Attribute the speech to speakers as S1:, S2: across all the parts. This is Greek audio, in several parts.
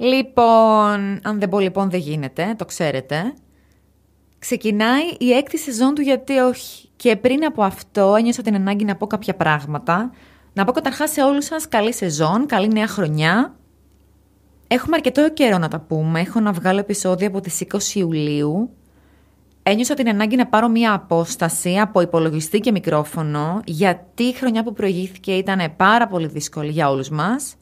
S1: Λοιπόν, αν δεν πω λοιπόν δεν γίνεται, το ξέρετε. Ξεκινάει η έκτη σεζόν του γιατί όχι. Και πριν από αυτό ένιωσα την ανάγκη να πω κάποια πράγματα. Να πω καταρχάς σε όλους σας καλή σεζόν, καλή νέα χρονιά. Έχουμε αρκετό καιρό να τα πούμε. Έχω να βγάλω επεισόδιο από τις 20 Ιουλίου. Ένιωσα την ανάγκη να πάρω μία απόσταση από υπολογιστή και μικρόφωνο, γιατί η χρονιά που προηγήθηκε ήταν πάρα πολύ δύσκολη για όλους μας.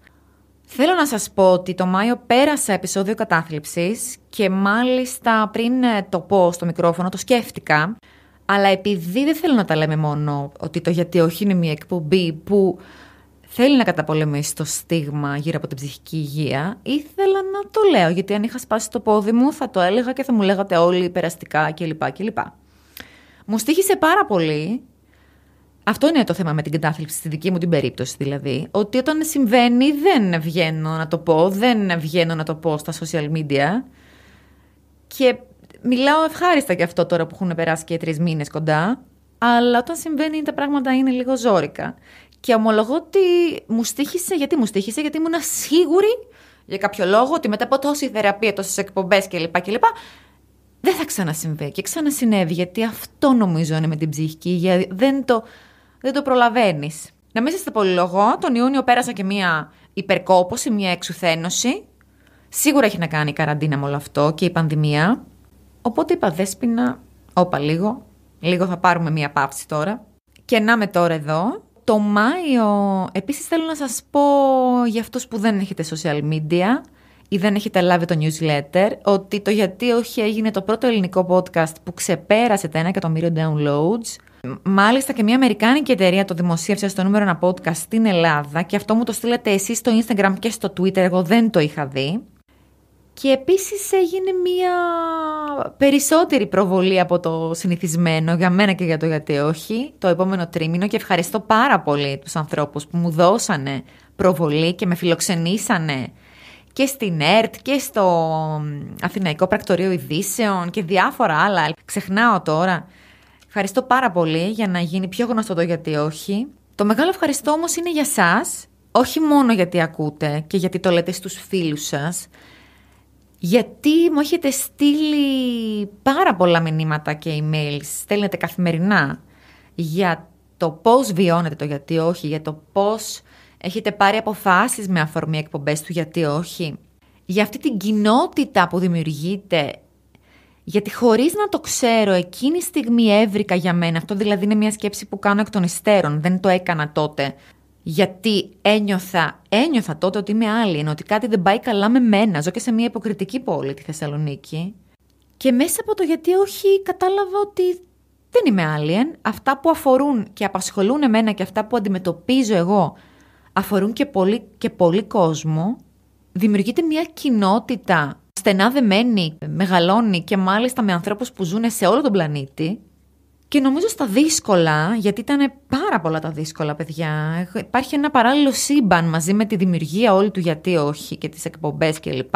S1: Θέλω να σας πω ότι το Μάιο πέρασα επεισόδιο κατάθλιψης και μάλιστα πριν ε, το πω στο μικρόφωνο το σκέφτηκα, αλλά επειδή δεν θέλω να τα λέμε μόνο ότι το γιατί όχι είναι μια εκπομπή που θέλει να καταπολεμήσει το στίγμα γύρω από την ψυχική υγεία, ήθελα να το λέω, γιατί αν είχα σπάσει το πόδι μου θα το έλεγα και θα μου λέγατε όλοι περαστικά κλπ. κλπ. Μου στήχησε πάρα πολύ αυτό είναι το θέμα με την κατάθλιψη, στη δική μου την περίπτωση δηλαδή. Ότι όταν συμβαίνει δεν βγαίνω να το πω, δεν βγαίνω να το πω στα social media. Και μιλάω ευχάριστα και αυτό τώρα που έχουν περάσει και τρεις μήνες κοντά. Αλλά όταν συμβαίνει τα πράγματα είναι λίγο ζώρικα. Και ομολογώ ότι μου στήχησε, γιατί μου στήχησε, γιατί ήμουν σίγουρη για κάποιο λόγο ότι μετά από τόση θεραπεία, τόσες εκπομπές κλπ. κλπ δεν θα ξανασυμβεί. Και ξανασυνέβη, γιατί αυτό νομίζω είναι με την ψυχική υγεία. Δεν το, δεν το προλαβαίνεις. Να μην είστε πολύ λόγο, τον Ιούνιο πέρασα και μία υπερκόπωση, μία εξουθένωση. Σίγουρα έχει να κάνει η καραντίνα με όλο αυτό και η πανδημία. Οπότε είπα δέσποινα, όπα λίγο, λίγο θα πάρουμε μία παύση τώρα. Και να με τώρα εδώ. Το Μάιο, επίσης θέλω να σας πω για αυτούς που δεν έχετε social media ή δεν έχετε λάβει το newsletter, ότι το γιατί όχι έγινε το πρώτο ελληνικό podcast που ξεπέρασε τα 1 εκατομμύριο downloads Μάλιστα και μια Αμερικάνικη εταιρεία το δημοσίευσε στο νούμερο ένα podcast στην Ελλάδα και αυτό μου το στείλατε εσείς στο Instagram και στο Twitter, εγώ δεν το είχα δει. Και επίσης έγινε μια περισσότερη προβολή από το συνηθισμένο για μένα και για το γιατί όχι το επόμενο τρίμηνο και ευχαριστώ πάρα πολύ τους ανθρώπους που μου δώσανε προβολή και με φιλοξενήσανε και στην ΕΡΤ και στο Αθηναϊκό Πρακτορείο Ειδήσεων και διάφορα άλλα. Ξεχνάω τώρα. Ευχαριστώ πάρα πολύ για να γίνει πιο γνωστό το γιατί όχι. Το μεγάλο ευχαριστώ όμως είναι για σας, όχι μόνο γιατί ακούτε και γιατί το λέτε στους φίλους σας, γιατί μου έχετε στείλει πάρα πολλά μηνύματα και emails, στέλνετε καθημερινά για το πώς βιώνετε το γιατί όχι, για το πώς έχετε πάρει αποφάσεις με αφορμή εκπομπές του γιατί όχι, για αυτή την κοινότητα που δημιουργείται γιατί χωρίς να το ξέρω, εκείνη η στιγμή έβρικα για μένα. Αυτό δηλαδή είναι μια σκέψη που κάνω εκ των υστέρων. Δεν το έκανα τότε. Γιατί ένιωθα, ένιωθα τότε ότι είμαι άλλη, ότι κάτι δεν πάει καλά με μένα. Ζω και σε μια υποκριτική πόλη, τη Θεσσαλονίκη. Και μέσα από το γιατί όχι, κατάλαβα ότι δεν είμαι alien. Αυτά που αφορούν και απασχολούν εμένα και αυτά που αντιμετωπίζω εγώ αφορούν και πολύ, και πολύ κόσμο. Δημιουργείται μια κοινότητα στενά δεμένη, μεγαλώνει και μάλιστα με ανθρώπους που ζουν σε όλο τον πλανήτη. Και νομίζω στα δύσκολα, γιατί ήταν πάρα πολλά τα δύσκολα παιδιά, υπάρχει ένα παράλληλο σύμπαν μαζί με τη δημιουργία όλη του γιατί όχι και τις εκπομπές κλπ.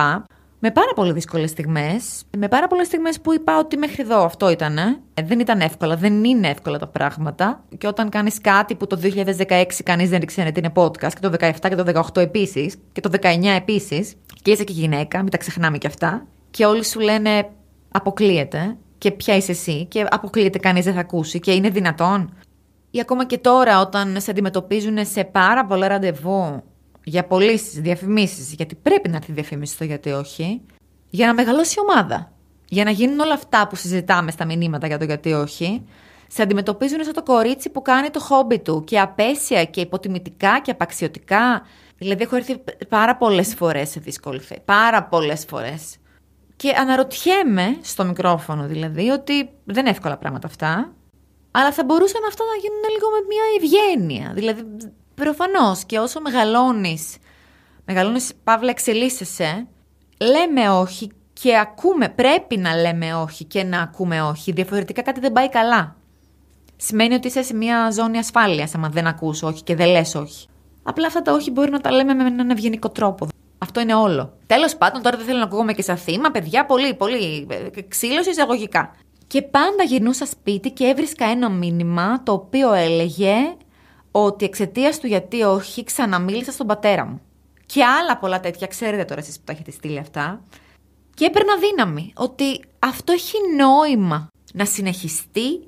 S1: Με πάρα πολύ δύσκολες στιγμές. Με πάρα πολλές στιγμές που είπα ότι μέχρι εδώ αυτό ήταν. Ε, δεν ήταν εύκολα, δεν είναι εύκολα τα πράγματα. Και όταν κάνεις κάτι που το 2016 κανείς δεν ξέρει τι είναι podcast, και το 2017 και το 2018 επίσης, και το 2019 επίσης, και είσαι και γυναίκα, μην τα ξεχνάμε κι αυτά. Και όλοι σου λένε αποκλείεται. Και ποια είσαι εσύ, και αποκλείεται, κανείς δεν θα ακούσει. Και είναι δυνατόν. Ή ακόμα και τώρα, όταν σε αντιμετωπίζουν σε πάρα πολλά ραντεβού για πωλήσεις, διαφημίσεις, γιατί πρέπει να έρθει διαφήμιση στο γιατί όχι, για να μεγαλώσει η ομάδα. Για να γίνουν όλα αυτά που συζητάμε στα μηνύματα για το γιατί όχι, σε αντιμετωπίζουν σαν το κορίτσι που κάνει το χόμπι του και απέσια και υποτιμητικά και απαξιωτικά. Δηλαδή, έχω έρθει πάρα πολλές φορές σε δύσκολη θέση. Πάρα πολλές φορές. Και αναρωτιέμαι στο μικρόφωνο δηλαδή ότι δεν είναι εύκολα πράγματα αυτά. Αλλά θα μπορούσαν αυτά να γίνουν λίγο με μια ευγένεια. Δηλαδή, Προφανώς και όσο μεγαλώνεις, μεγαλώνεις, παύλα εξελίσσεσαι, λέμε όχι και ακούμε. Πρέπει να λέμε όχι και να ακούμε όχι. Διαφορετικά κάτι δεν πάει καλά. Σημαίνει ότι είσαι σε μια ζώνη ασφάλειας, άμα δεν ακούς όχι και δεν λες όχι. Απλά αυτά τα όχι μπορεί να τα λέμε με έναν ευγενικό τρόπο. Αυτό είναι όλο. Τέλος πάντων, τώρα δεν θέλω να ακούγομαι και σαν θύμα, παιδιά, πολύ, πολύ ε, ξύλωση εισαγωγικά. Και πάντα γυρνούσα σπίτι και έβρισκα ένα μήνυμα το οποίο έλεγε ότι εξαιτίας του γιατί όχι ξαναμίλησα στον πατέρα μου. και άλλα πολλά τέτοια, ξέρετε τώρα εσείς που τα έχετε στείλει αυτά. Και έπαιρνα δύναμη ότι αυτό έχει νόημα να συνεχιστεί,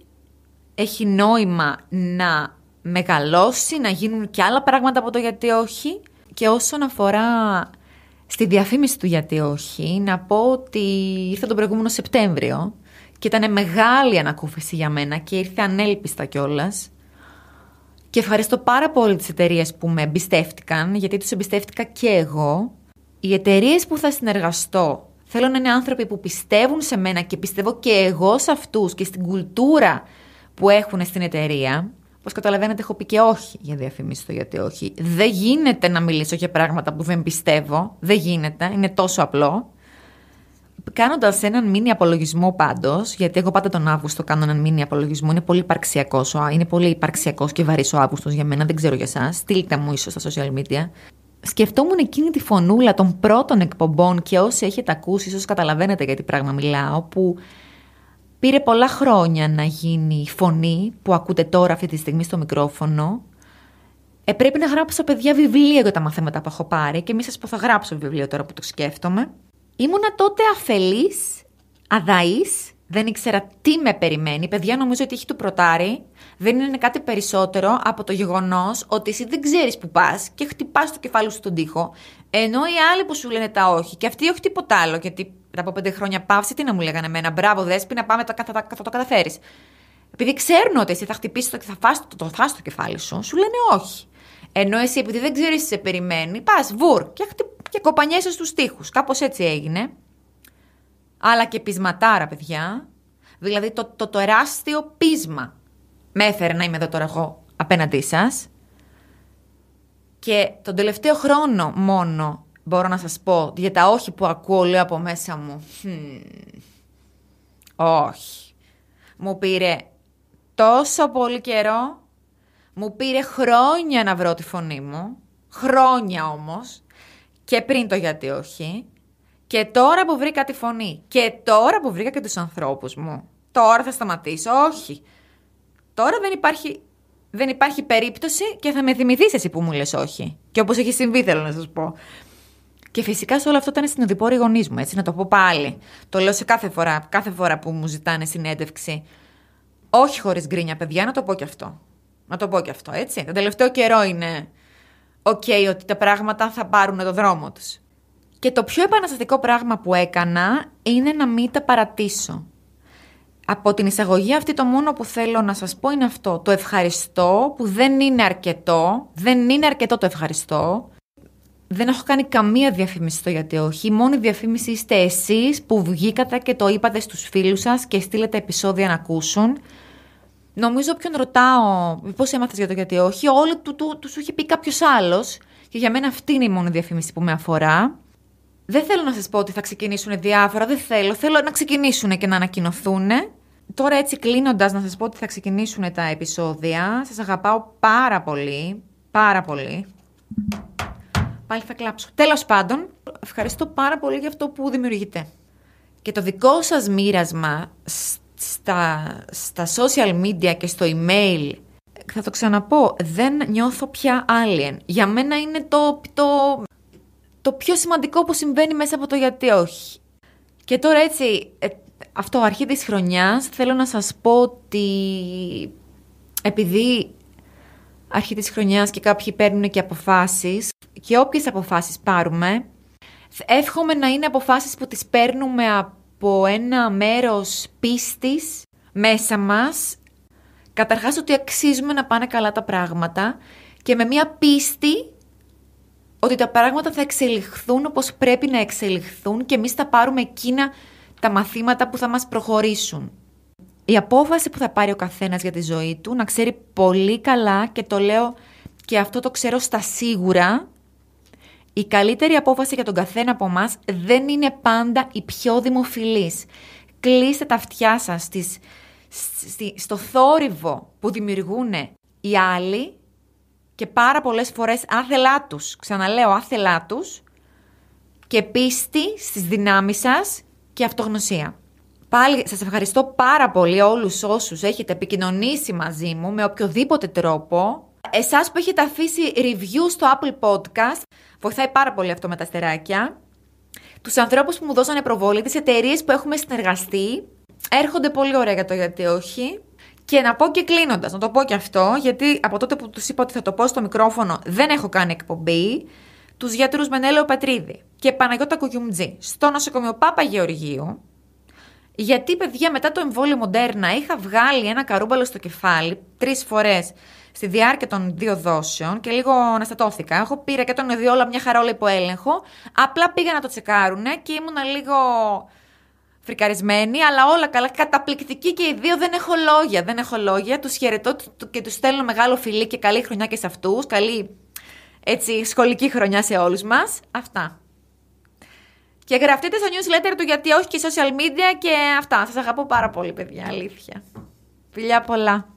S1: έχει νόημα να μεγαλώσει, να γίνουν και άλλα πράγματα από το γιατί όχι. Και όσον αφορά στη διαφήμιση του γιατί όχι, να πω ότι ήρθε τον προηγούμενο Σεπτέμβριο και ήταν μεγάλη ανακούφιση για μένα και ήρθε ανέλπιστα κιόλας. Και ευχαριστώ πάρα πολύ τις εταιρείες που με εμπιστεύτηκαν, γιατί τους εμπιστεύτηκα και εγώ. Οι εταιρείες που θα συνεργαστώ θέλω να είναι άνθρωποι που πιστεύουν σε μένα και πιστεύω και εγώ σε αυτούς και στην κουλτούρα που έχουν στην εταιρεία. Όπως καταλαβαίνετε, έχω πει και όχι για διαφημίσεις το γιατί όχι. Δεν γίνεται να μιλήσω για πράγματα που δεν πιστεύω. Δεν γίνεται. Είναι τόσο απλό. Κάνοντας έναν μήνυ απολογισμό πάντως, γιατί εγώ πάντα τον Αύγουστο κάνω έναν μήνυ απολογισμό, είναι πολύ υπαρξιακός. Είναι πολύ υπαρξιακός και βαρύς ο Αύγουστος για μένα, δεν ξέρω για εσάς. Στείλτε μου ίσως στα social media. Σκεφτόμουν εκείνη τη φωνούλα των πρώτων εκπομπών και όσοι έχετε ακούσει, ίσως καταλαβαίνετε για τι πράγμα μιλάω, που πήρε πολλά χρόνια να γίνει η φωνή που ακούτε τώρα αυτή τη στιγμή στο μικρόφωνο. Ε, πρέπει να γράψω παιδιά βιβλία για τα μαθήματα που έχω πάρει και μη σας πω θα γράψω βιβλίο τώρα που το σκέφτομαι. Ήμουνα τότε αφελής, αδαής, δεν ήξερα τι με περιμένει. Παιδιά, νομίζω ότι έχει του προτάρι. Δεν είναι κάτι περισσότερο από το γεγονός ότι εσύ δεν ξέρεις που πας και χτυπάς το κεφάλι σου στον τοίχο. Ενώ οι άλλοι που σου λένε τα όχι, και αυτοί όχι τίποτα άλλο, γιατί μετά από πέντε χρόνια παύση, τι να μου λέγανε εμένα. Μπράβο, να πάμε, θα, θα, θα το καταφέρεις. Επειδή ξέρουν ότι εσύ θα χτυπήσεις το και θα φας το, το, το κεφάλι σου, σου λένε όχι. Ενώ εσύ, επειδή δεν ξέρεις τι σε περιμένει, πας βουρ και χτυπά και κοπανιέσαι στους τοίχους. Κάπως έτσι έγινε. Αλλά και πεισματάρα, παιδιά. Δηλαδή το, το τεράστιο πείσμα με έφερε να είμαι εδώ τώρα εγώ απέναντί σας. Και τον τελευταίο χρόνο μόνο μπορώ να σας πω για τα όχι που ακούω λέω από μέσα μου. όχι. Μου πήρε τόσο πολύ καιρό. Μου πήρε χρόνια να βρω τη φωνή μου. Χρόνια όμως. Και πριν το γιατί όχι. Και τώρα που βρήκα τη φωνή. Και τώρα που βρήκα και τους ανθρώπους μου. Τώρα θα σταματήσω. Όχι. Τώρα δεν υπάρχει, δεν υπάρχει περίπτωση και θα με θυμηθείς εσύ που μου λες όχι. Και όπως έχει συμβεί θέλω να σας πω. Και φυσικά σε όλο αυτό ήταν συνοδοιπόροι οι γονείς μου, έτσι να το πω πάλι. Το λέω σε κάθε φορά, κάθε φορά που μου ζητάνε συνέντευξη. Όχι χωρίς γκρίνια, παιδιά, να το πω και αυτό. Να το πω και αυτό, έτσι. Τον τελευταίο καιρό είναι ok, okay, ότι τα πράγματα θα πάρουν το δρόμο τους. Και το πιο επαναστατικό πράγμα που έκανα είναι να μην τα παρατήσω. Από την εισαγωγή αυτή το μόνο που θέλω να σας πω είναι αυτό. Το ευχαριστώ που δεν είναι αρκετό. Δεν είναι αρκετό το ευχαριστώ. Δεν έχω κάνει καμία διαφήμιση στο γιατί όχι. Η μόνη διαφήμιση είστε εσείς που βγήκατε και το είπατε στους φίλους σας και στείλετε επεισόδια να ακούσουν. Νομίζω όποιον ρωτάω πώ έμαθες για το γιατί όχι, όλο του, του, τους σου είχε πει κάποιος άλλος. Και για μένα αυτή είναι η μόνη διαφήμιση που με αφορά. Δεν θέλω να σας πω ότι θα ξεκινήσουν διάφορα, δεν θέλω. Θέλω να ξεκινήσουν και να ανακοινωθούν. Τώρα έτσι κλείνοντας να σας πω ότι θα ξεκινήσουν τα επεισόδια. Σας αγαπάω πάρα πολύ. Πάρα πολύ. Πάλι θα κλάψω. Τέλος πάντων, ευχαριστώ πάρα πολύ για αυτό που δημιουργείτε. Και το δικό σας μοίρασμα στα, στα social media και στο email, θα το ξαναπώ, δεν νιώθω πια alien. Για μένα είναι το, το, το πιο σημαντικό που συμβαίνει μέσα από το γιατί όχι. Και τώρα έτσι, ε, αυτό αρχή της χρονιάς, θέλω να σας πω ότι επειδή αρχή της χρονιάς και κάποιοι παίρνουν και αποφάσεις και όποιες αποφάσεις πάρουμε, εύχομαι να είναι αποφάσεις που τις παίρνουμε από από ένα μέρος πίστης μέσα μας, καταρχάς ότι αξίζουμε να πάνε καλά τα πράγματα και με μια πίστη ότι τα πράγματα θα εξελιχθούν όπως πρέπει να εξελιχθούν και εμείς θα πάρουμε εκείνα τα μαθήματα που θα μας προχωρήσουν. Η απόφαση που θα πάρει ο καθένας για τη ζωή του να ξέρει πολύ καλά και το λέω και αυτό το ξέρω στα σίγουρα η καλύτερη απόφαση για τον καθένα από εμάς δεν είναι πάντα η πιο δημοφιλής. Κλείστε τα αυτιά σας στο θόρυβο που δημιουργούν οι άλλοι και πάρα πολλές φορές άθελά τους, ξαναλέω άθελά τους, και πίστη στις δυνάμεις σας και αυτογνωσία. Πάλι σας ευχαριστώ πάρα πολύ όλους όσους έχετε επικοινωνήσει μαζί μου με οποιοδήποτε τρόπο. Εσάς που έχετε αφήσει review στο Apple Podcast, Βοηθάει πάρα πολύ αυτό με τα αστεράκια. Τους ανθρώπους που μου δώσανε προβόλη, τις εταιρείες που έχουμε συνεργαστεί, έρχονται πολύ ωραία για το γιατί όχι. Και να πω και κλείνοντας, να το πω και αυτό, γιατί από τότε που τους είπα ότι θα το πω στο μικρόφωνο, δεν έχω κάνει εκπομπή. Τους γιατρούς Μενέλεο Πατρίδη και Παναγιώτα Κουγιουμτζή στο νοσοκομείο Πάπα Γεωργίου. Γιατί, παιδιά, μετά το εμβόλιο Μοντέρνα είχα βγάλει ένα καρούμπαλο στο κεφάλι τρεις φορές στη διάρκεια των δύο δόσεων και λίγο αναστατώθηκα. Έχω πήρα και τον όλα μια χαρά όλα υπό έλεγχο. Απλά πήγα να το τσεκάρουνε και ήμουνα λίγο φρικαρισμένη, αλλά όλα καλά. Καταπληκτική και οι δύο δεν έχω λόγια. Δεν έχω λόγια. Τους χαιρετώ και τους στέλνω μεγάλο φιλί και καλή χρονιά και σε αυτούς. Καλή έτσι, σχολική χρονιά σε όλους μας. Αυτά. Και γραφτείτε στο newsletter του γιατί όχι και social media και αυτά. Σας αγαπώ πάρα πολύ παιδιά, αλήθεια. Φιλιά πολλά.